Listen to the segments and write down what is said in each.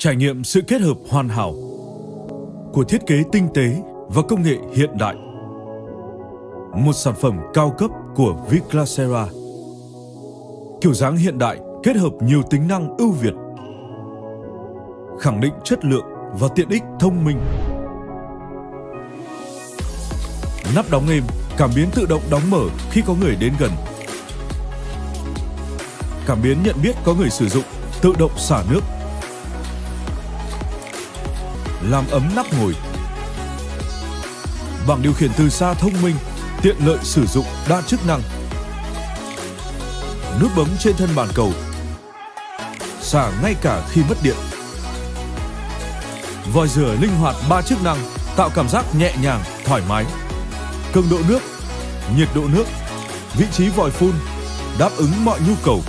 Trải nghiệm sự kết hợp hoàn hảo của thiết kế tinh tế và công nghệ hiện đại. Một sản phẩm cao cấp của Viclacera. Kiểu dáng hiện đại kết hợp nhiều tính năng ưu việt. Khẳng định chất lượng và tiện ích thông minh. Nắp đóng êm, cảm biến tự động đóng mở khi có người đến gần. Cảm biến nhận biết có người sử dụng, tự động xả nước. Làm ấm nắp ngồi. Bảng điều khiển từ xa thông minh, tiện lợi sử dụng đa chức năng. Nút bấm trên thân bàn cầu. Xả ngay cả khi mất điện. Vòi rửa linh hoạt ba chức năng tạo cảm giác nhẹ nhàng, thoải mái. Cường độ nước, nhiệt độ nước, vị trí vòi phun đáp ứng mọi nhu cầu.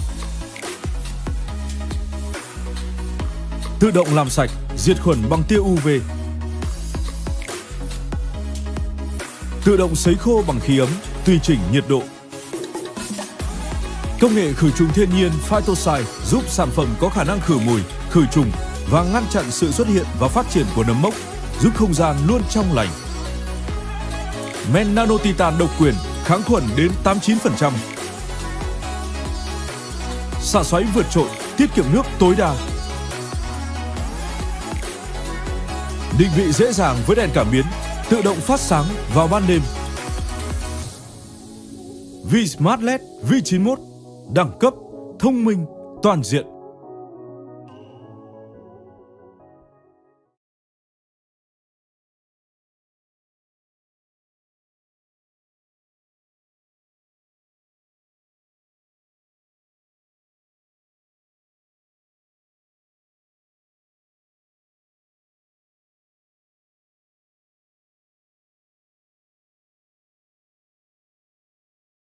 Tự động làm sạch, diệt khuẩn bằng tia UV. Tự động sấy khô bằng khí ấm, tùy chỉnh nhiệt độ. Công nghệ khử trùng thiên nhiên Phytoside giúp sản phẩm có khả năng khử mùi, khử trùng và ngăn chặn sự xuất hiện và phát triển của nấm mốc, giúp không gian luôn trong lành. Men nano titan độc quyền, kháng khuẩn đến 89%. Xả xoáy vượt trội, tiết kiệm nước tối đa. Định vị dễ dàng với đèn cảm biến, tự động phát sáng vào ban đêm. V Smart LED V91 đẳng cấp, thông minh, toàn diện.